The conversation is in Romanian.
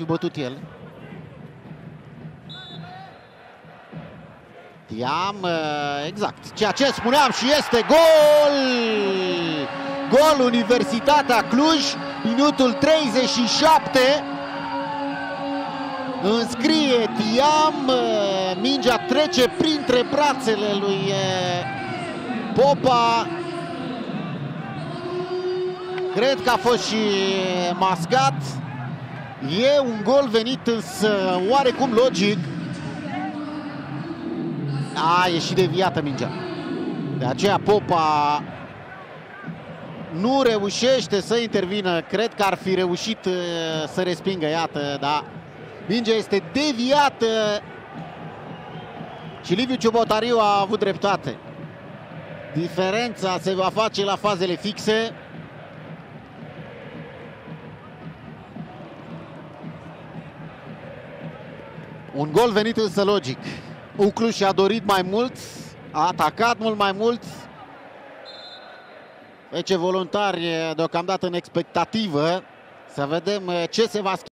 fi bătut el. Tiam, uh, exact, ceea ce spuneam și este gol! Gol Universitatea Cluj, minutul 37. Înscrie Tiam, uh, mingea trece printre brațele lui uh, Popa. Cred că a fost și mascat. E un gol venit însă oarecum logic. A ieșit deviată mingea. De aceea Popa nu reușește să intervină. Cred că ar fi reușit uh, să respingă, iată, da. Mingea este deviată și Liviu Ciobotariu a avut dreptate. Diferența se va face la fazele fixe. Un gol venit însă logic. Uclu și-a dorit mai mult, a atacat mult mai mult. Deci voluntari deocamdată în expectativă. Să vedem ce se va schimba.